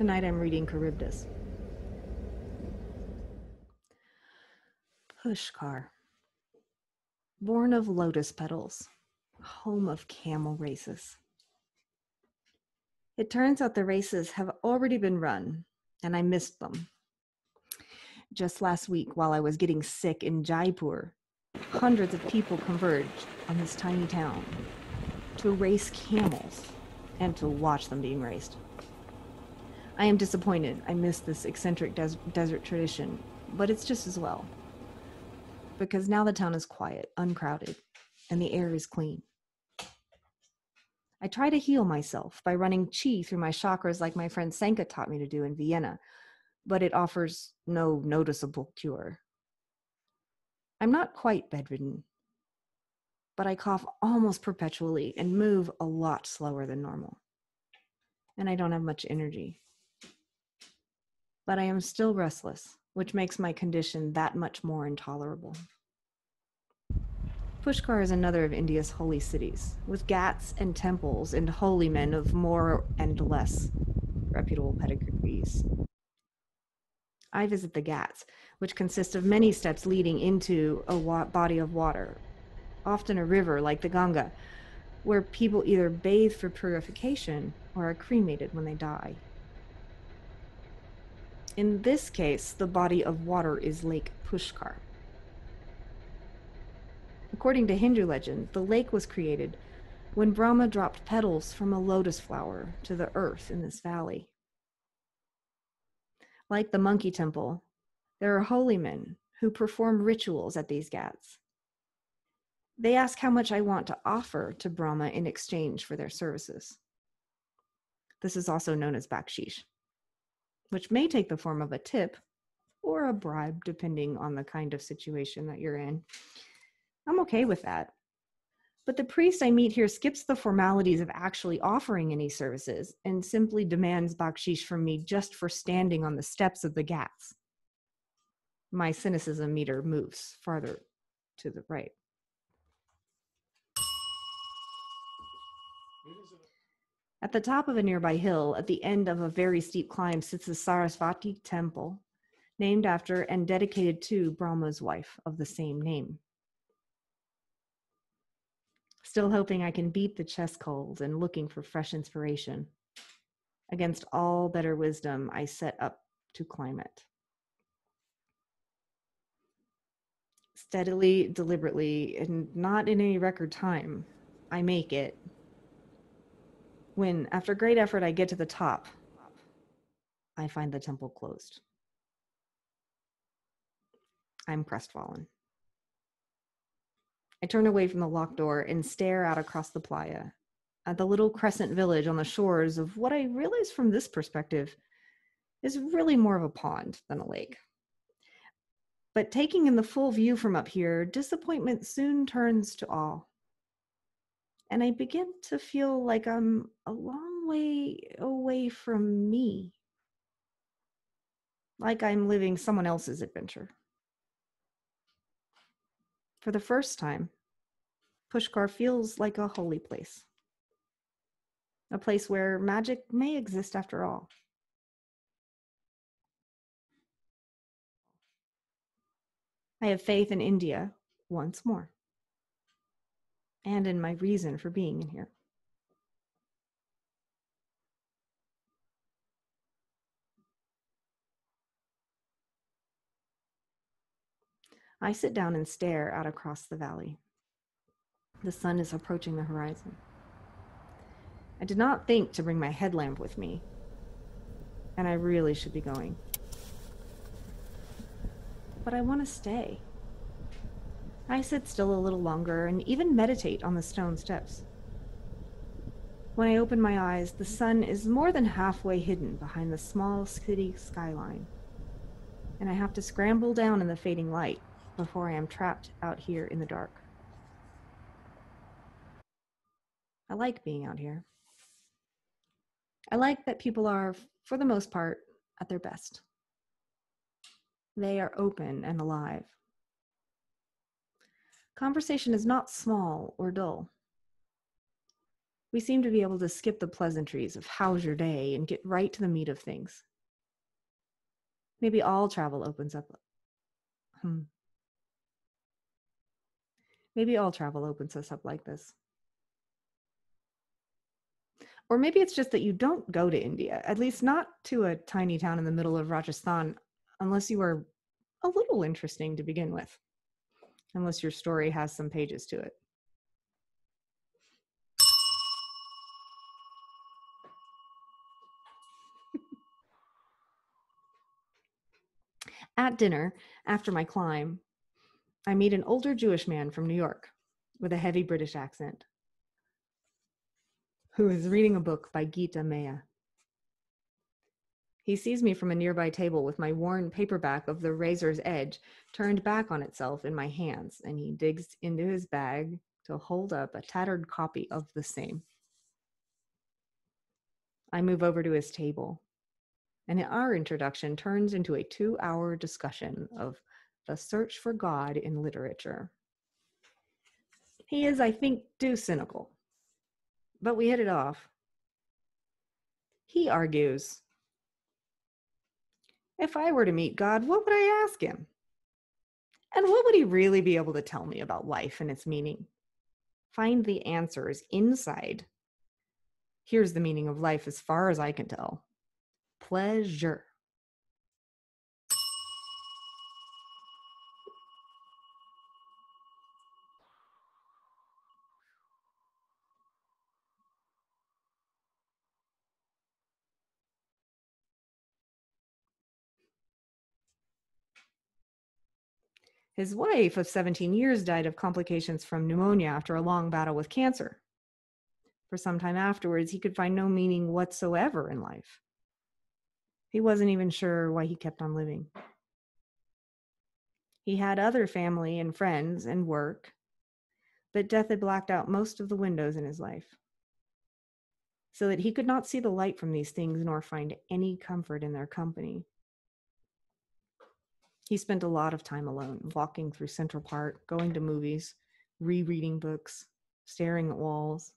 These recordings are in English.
Tonight I'm reading Charybdis. Pushkar. Born of lotus petals, home of camel races. It turns out the races have already been run, and I missed them. Just last week, while I was getting sick in Jaipur, hundreds of people converged on this tiny town to race camels and to watch them being raced. I am disappointed I miss this eccentric des- desert tradition, but it's just as well. Because now the town is quiet, uncrowded, and the air is clean. I try to heal myself by running chi through my chakras like my friend Sanka taught me to do in Vienna, but it offers no noticeable cure. I'm not quite bedridden, but I cough almost perpetually and move a lot slower than normal. And I don't have much energy. But I am still restless, which makes my condition that much more intolerable. Pushkar is another of India's holy cities, with ghats and temples and holy men of more and less reputable pedigrees. I visit the ghats, which consist of many steps leading into a wa- body of water, often a river like the Ganga, where people either bathe for purification or are cremated when they die. In this case, the body of water is Lake Pushkar. According to Hindu legend, the lake was created when Brahma dropped petals from a lotus flower to the earth in this valley. Like the monkey temple, there are holy men who perform rituals at these ghats. They ask how much I want to offer to Brahma in exchange for their services. This is also known as bakshish, which may take the form of a tip or a bribe, depending on the kind of situation that you're in. I'm okay with that. But the priest I meet here skips the formalities of actually offering any services and simply demands bakshish from me just for standing on the steps of the ghats. My cynicism meter moves farther to the right. At the top of a nearby hill, at the end of a very steep climb, sits the Sarasvati temple, named after and dedicated to Brahma's wife of the same name. Still hoping I can beat the chess cold and looking for fresh inspiration. Against all better wisdom, I set up to climb it. Steadily, deliberately, and not in any record time, I make it. When, after great effort, I get to the top, I find the temple closed. I'm crestfallen. I turn away from the locked door and stare out across the playa at the little crescent village on the shores of what I realize from this perspective is really more of a pond than a lake. But taking in the full view from up here, disappointment soon turns to awe. And I begin to feel like I'm a long way away from me, like I'm living someone else's adventure. For the first time, Pushkar feels like a holy place, a place where magic may exist after all. I have faith in India once more, and in my reason for being in here. I sit down and stare out across the valley. The sun is approaching the horizon. I did not think to bring my headlamp with me, and I really should be going. But I want to stay. I sit still a little longer and even meditate on the stone steps. When I open my eyes, the sun is more than halfway hidden behind the small city skyline, and I have to scramble down in the fading light before I am trapped out here in the dark. I like being out here. I like that people are, for the most part, at their best. They are open and alive. Conversation is not small or dull. We seem to be able to skip the pleasantries of how's your day and get right to the meat of things. Maybe all travel opens up. Hmm. Maybe all travel opens us up like this. Or maybe it's just that you don't go to India, at least not to a tiny town in the middle of Rajasthan, unless you are a little interesting to begin with, unless your story has some pages to it. At dinner, after my climb, I meet an older Jewish man from New York with a heavy British accent who is reading a book by Gita Maya. He sees me from a nearby table with my worn paperback of The Razor's Edge turned back on itself in my hands, and he digs into his bag to hold up a tattered copy of the same. I move over to his table, and our introduction turns into a two hour discussion of the search for God in literature. He is, I think, too cynical but we hit it off. He argues If I were to meet God, what would I ask him? And what would he really be able to tell me about life and its meaning? Find the answers inside. Here's the meaning of life as far as I can tell pleasure. His wife of 17 years died of complications from pneumonia after a long battle with cancer. For some time afterwards, he could find no meaning whatsoever in life. He wasn't even sure why he kept on living. He had other family and friends and work, but death had blacked out most of the windows in his life, so that he could not see the light from these things nor find any comfort in their company. He spent a lot of time alone, walking through Central Park, going to movies, rereading books, staring at walls.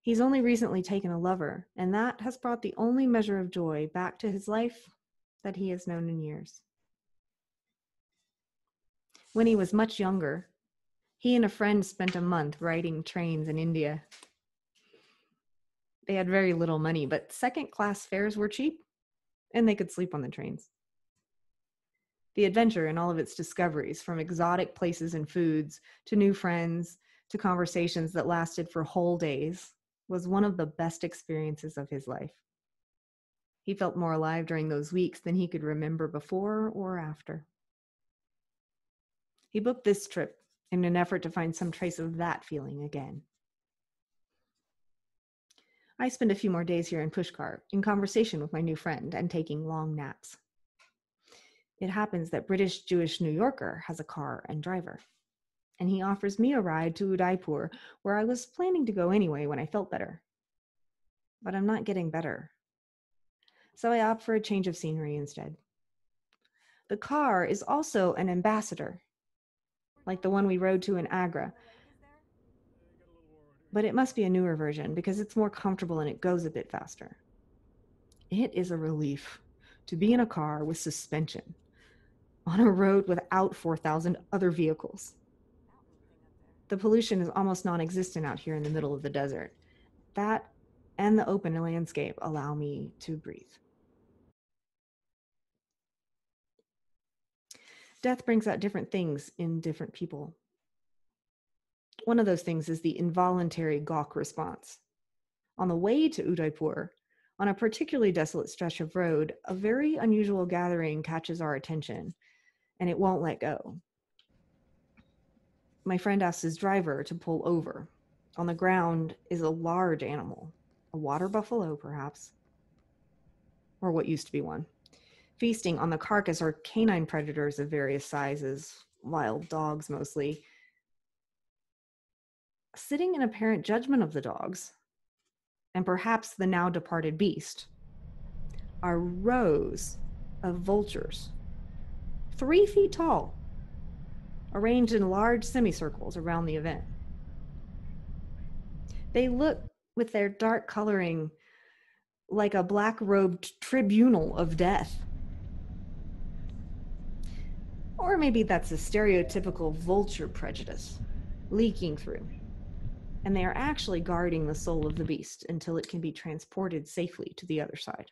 He's only recently taken a lover, and that has brought the only measure of joy back to his life that he has known in years. When he was much younger, he and a friend spent a month riding trains in India. They had very little money, but second class fares were cheap, and they could sleep on the trains. The adventure and all of its discoveries, from exotic places and foods to new friends to conversations that lasted for whole days, was one of the best experiences of his life. He felt more alive during those weeks than he could remember before or after. He booked this trip in an effort to find some trace of that feeling again. I spent a few more days here in Pushkar in conversation with my new friend and taking long naps it happens that British Jewish New Yorker has a car and driver. And he offers me a ride to Udaipur, where I was planning to go anyway when I felt better. But I'm not getting better. So I opt for a change of scenery instead. The car is also an ambassador, like the one we rode to in Agra. But it must be a newer version because it's more comfortable and it goes a bit faster. It is a relief to be in a car with suspension on a road without 4,000 other vehicles. The pollution is almost non existent out here in the middle of the desert. That and the open landscape allow me to breathe. Death brings out different things in different people. One of those things is the involuntary gawk response. On the way to Udaipur, on a particularly desolate stretch of road, a very unusual gathering catches our attention and it won't let go. My friend asks his driver to pull over. On the ground is a large animal, a water buffalo, perhaps, or what used to be one. Feasting on the carcass are canine predators of various sizes, wild dogs mostly. Sitting in apparent judgment of the dogs, and perhaps the now departed beast, are rows of vultures three feet tall, arranged in large semicircles around the event. They look with their dark coloring like a black robed tribunal of death. Or maybe that's a stereotypical vulture prejudice leaking through. And they are actually guarding the soul of the beast until it can be transported safely to the other side.